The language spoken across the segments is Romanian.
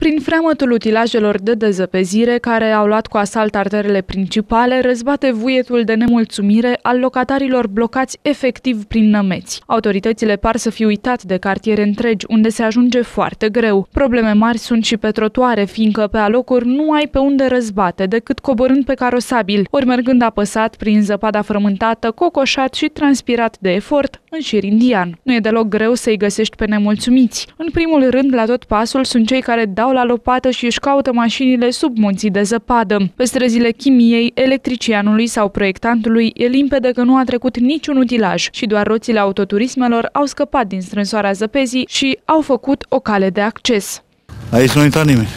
Prin freamătul utilajelor de dezăpezire care au luat cu asalt arterele principale, răzbate vuietul de nemulțumire al locatarilor blocați efectiv prin nămeți. Autoritățile par să fi uitat de cartiere întregi, unde se ajunge foarte greu. Probleme mari sunt și pe trotuare, fiindcă pe alocuri nu ai pe unde răzbate, decât coborând pe carosabil, ori mergând apăsat prin zăpada frământată, cocoșat și transpirat de efort în șir indian. Nu e deloc greu să-i găsești pe nemulțumiți. În primul rând, la tot pasul sunt cei care dau stau la lopată și își caută mașinile sub munții de zăpadă. Pe străzile chimiei, electricianului sau proiectantului e limpede că nu a trecut niciun utilaj și doar roțile autoturismelor au scăpat din strânsoarea zăpezii și au făcut o cale de acces. Aici nu a intrat nimeni.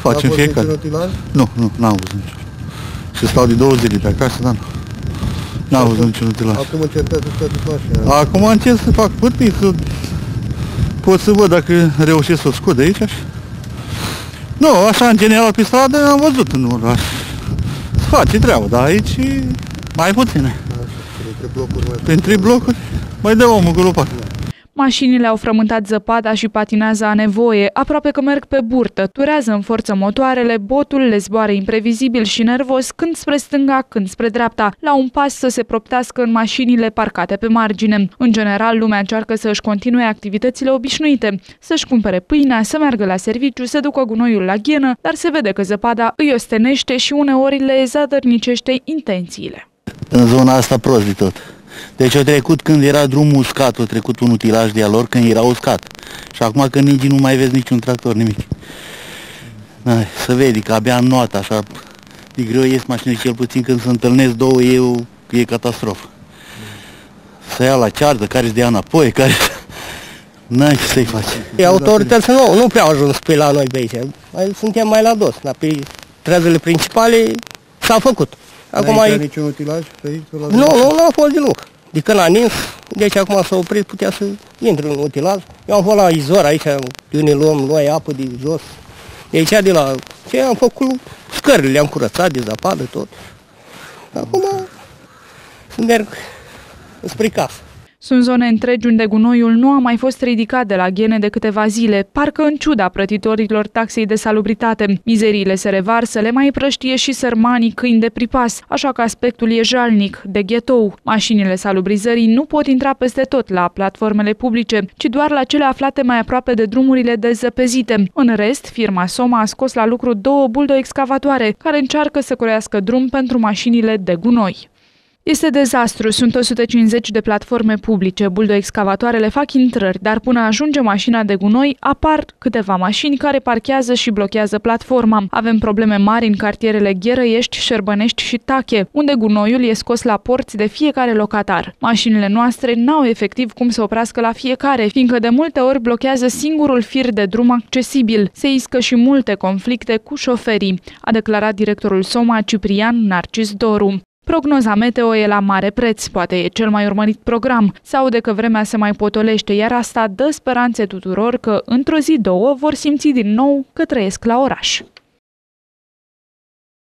Facem fiecare. Nu, nu, n-am văzut niciun. Și stau de două zile pe acasă, dar nu. N-am văzut niciun utilaj. Acum încercați să scoateți mașina. Acum încerc să fac pârtii, să pot să văd dacă reușesc să o scot de aici și nu, așa în general pe stradă am văzut în oraș. Se face treabă, dar aici mai puține. Printre blocuri mai Printre blocuri mai dă omul cu lopat. Mașinile au frământat zăpada și patinează a nevoie, aproape că merg pe burtă, turează în forță motoarele, botul le zboare imprevizibil și nervos când spre stânga, când spre dreapta, la un pas să se proptească în mașinile parcate pe margine. În general, lumea încearcă să își continue activitățile obișnuite, să-și cumpere pâinea, să meargă la serviciu, să ducă gunoiul la ghenă, dar se vede că zăpada îi ostenește și uneori le zadărnicește intențiile. În zona asta prost de tot. Deci a trecut când era drumul uscat, a trecut un utilaj de lor când era uscat. Și acum când nici nu mai vezi niciun tractor, nimic. Ai, să vede că abia în noapte, așa, de greu ies mașinile cel puțin când se întâlnesc două, e, o, e catastrofă. Să ia la ceartă, care să dea înapoi, care... N-ai ce să-i faci. E autoritățile nu, nu prea au ajuns pe la noi pe aici. Mai, suntem mai la dos, dar pe străzile principale s-a făcut. Acum ai... niciun utilaj pe aici? Pe la nu, nu, nu a fost deloc. De când a nins, deci acum s-a oprit, putea să intre în utilaj. Eu am fost la izvor aici, când ne luăm, luai apă de jos. De aici de la ce am făcut scările, le-am curățat de zăpadă, tot. Acum merg spre casă. Sunt zone întregi unde gunoiul nu a mai fost ridicat de la ghene de câteva zile, parcă în ciuda plătitorilor taxei de salubritate. Mizeriile se revarsă, le mai prăștie și sărmanii câini de pripas, așa că aspectul e jalnic, de ghetou. Mașinile salubrizării nu pot intra peste tot la platformele publice, ci doar la cele aflate mai aproape de drumurile dezăpezite. În rest, firma Soma a scos la lucru două buldo-excavatoare care încearcă să curească drum pentru mașinile de gunoi. Este dezastru, sunt 150 de platforme publice, buldo-excavatoarele fac intrări, dar până ajunge mașina de gunoi, apar câteva mașini care parchează și blochează platforma. Avem probleme mari în cartierele Gherăiești, Șerbănești și Tache, unde gunoiul e scos la porți de fiecare locatar. Mașinile noastre n-au efectiv cum să oprească la fiecare, fiindcă de multe ori blochează singurul fir de drum accesibil. Se iscă și multe conflicte cu șoferii, a declarat directorul Soma Ciprian Narcis Doru. Prognoza meteo e la mare preț, poate e cel mai urmărit program. Se aude că vremea se mai potolește, iar asta dă speranțe tuturor că într-o zi, două, vor simți din nou că trăiesc la oraș.